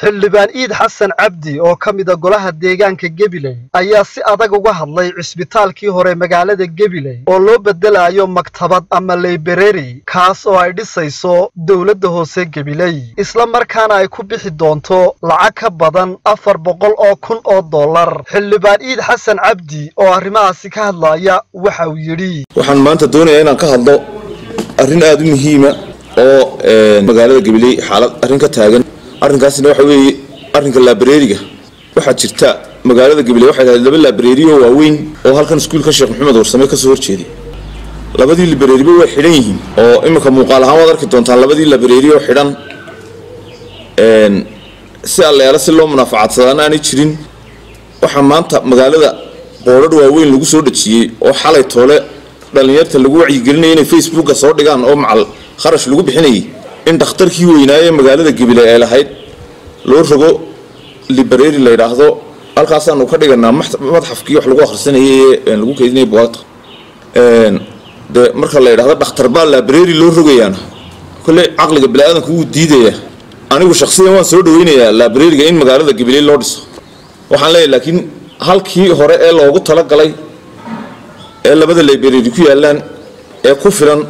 xildhibaan iid xasan cabdi oo ka mida golaha deegaanka gebiley ayaa si adag uga hadlay cisbitaalkii hore magaalada gebiley oo loo beddelayo maktabad ama leybereri kaas oo ay dhisayso dowladda hoose gebiley. Isla markaana ay ku bixi doonto lacag ka badan afar boqol oo kun oo dollar. Xildhibaan iid xasan cabdi oo arrimahaasi ka hadlaya waxa uu yidhi waxaan maanta doonayaa inaan ka hadlo arrin aada u muhiima oo magaalada gabiley xaalad arrin ka taagan arrinkaasina waxa weeye arrinka laabareeriga waxaa jirta magaalada gabiley waxay tahay laba laabareeriyo waaweyn oo halkan iskuulka sheekh maxamed warsame ka soo horjeeday. Labadii labareeriba way xidhan yihiin oo iminka muuqaal ahaan waad arki doontaan labadii labareeri oo xidhan si allayaala si loo munaafacadsadaana aanay jirin. Waxaa maanta magaalada boodhadh waaweyn lagu soo dhajiyey oo xalay toole dhallinyarta lagu wacyigelinaya inay facebooka soo dhigaan oo macal kharash lagu bixinayay in dhakhtarkii weynaaye magaalada gabiley ay lahayd loo rogo libareeri la yidhaahdo halkaasaanu ka dhiganaa madxafkii wax lagu akhrisanayay ee lagu keydinaya bugaagta de marka la yidhahdo dhakhtar baa labareeri loo rogayaana. Kolley caqliga bini-aadanku wuu diidaya anigu shakhsiyan waan soo dhaweynayaa labareeriga in magaalada gabiley loo dhiso. Waxaan leeyahy laakiin halkii hore ee loogu talagalay ee labada library ku yaalaan ee ku filan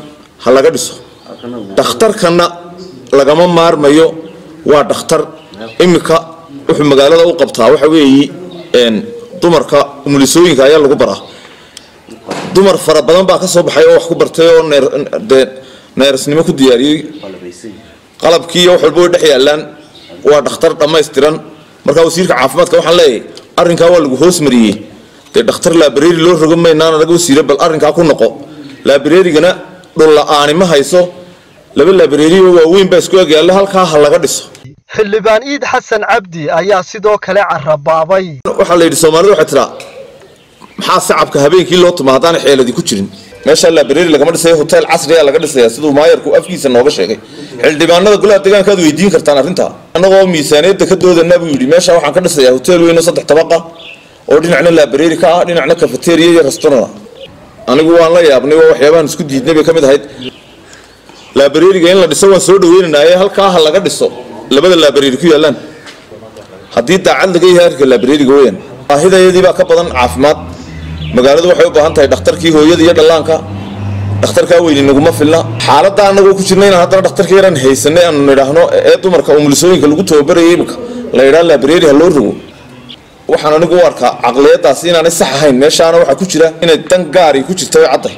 ha laga dhiso dhakhtarkanna lagama maarmayo waa dhakhtar. Iminka wuxuu magaalada u qabtaa waxa weeye dumarka umulisooyinka ayaa lagu baraa. Dumar fara badan baa ka soo baxay oo wax ku bartay oo neersnimo ku diyaariyey. Qalabkii iyo wax walba way dhex yaalaan waa dhakhtar dhammaystiran. Markaa wasiirka caafimaadka waxaan leeyahay arrinkaa waa lagu hoos mariyey. Dee dhakhtar laabareeri loo rogo maynaan anaga wasiire bal arrinkaa ku noqo. Laabareerigana dhulla-aani ma hayso laba laabareeriyo waaweyn baa isku egyaalla halkaa ha laga dhiso. Xildhibaan iid xasan cabdi ayaa sidoo kale carabaabay waxaa la yidhi soomaalida waxay tiraa maxaa sacabka habeenkii loo tuma haddaana xeeladi ku jirin? Meeshaa laabareeri lagama dhisaya hotel casriyaa laga dhisayaa siduu maayarku afkiisa nooga sheegay xildhibaanada golaha deegaanka aad weydiin kartaan arrintaa annagoo miisaaniyadda ka doodana buu yidhi meeshaa waxaan ka dhisayaa hotel weyn oo saddex tabaqa oo dhinacna laabareeri ka ah dhinacna cafeteria iyo restaurant anigu waan la yaabnay waa waxyaabahan isku diidnay bay ka mid ahayd laabareeriga in la dhiso waan soo dhaweynaynaaye halkaa ha laga dhiso. Labada laabareeri ku yaalaan haddii daacad laga yahay arka laabareeriga weyan baahidayadii baa ka badan caafimaad. Magaaladu waxay u baahan tahay dhakhtarkii hooyada iyo dhallaanka. Dhakhtarkaa weyni naguma filna xaaladda anagoo ku jirna haddana dhakhtarka yaraan haysanay aanu nidhaahno ee dumarka umulisooyinka lagu tababarayay imika la yidhaha laabareeri ha loo rogo. Waxaan anigu u arkaa caqliyadaasi inaanay sax ahayn. Meeshaana waxaa ku jira inay dan gaari ku jirta cadday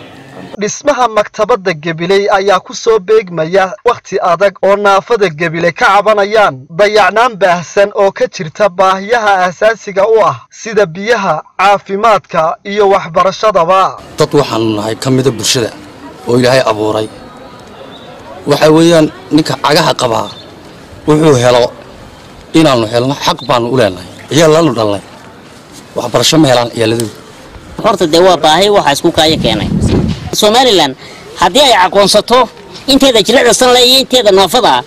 dhismaha maktabadda gebiley ayaa ku soo beegmaya wakhti adag oo naafada gebile ka cabanayaan. Dayacnaan baahsan oo ka jirta baahiyaha aasaasiga u ah sida biyaha caafimaadka iyo waxbarashadaba. Dad waxaanu nahay ka mida bulshada oo ilaahay abuuray. Waxa weeyaan ninka cagaha qabaa wuxuu helo inaannu helno xaq baannu u leenahay ciyaalaanu dhalnay. Waxbarasho ma helaan ciyaaladooda horta dee waa baahi waxaa isku kaaya keenay somalilan haddii ay aqoonsato inteeda jilicda sanle iyo inteeda naafada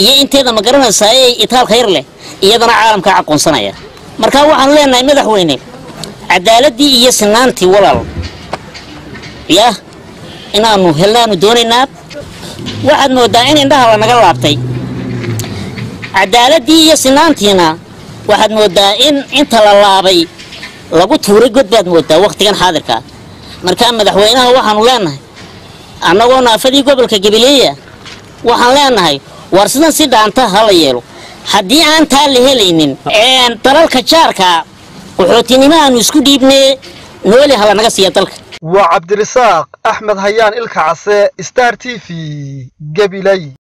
iyo inteeda ma garanaysaa ee itaalka yar leh iyadana caalamkaa aqoonsanaya. Marka waxaanu leenahay madaxweyne cadaaladii iyo sinaantii walaal yah inaanu helnaanu doonaynaa waxaad moodaa in indhaha lanaga laabtay. Cadaaladii iyo sinaantiina waxaad moodaa in inta la laabay lagu tuuray god baad moodaa wakhtigan xaadirka markaa madaxweynaha waxaanu leenahay annagoo naafadii gobolka gabileeya waxaan leenahay war sidan si dhaanta ha la yeelo. Haddii aan taa la helaynin dalalka jaarka qaxootinimo aanu isku dhiibnee nooli ha lanaga siiya dalka. Waa cabdirasaaq axmed hayaan ilka case star t v gebiley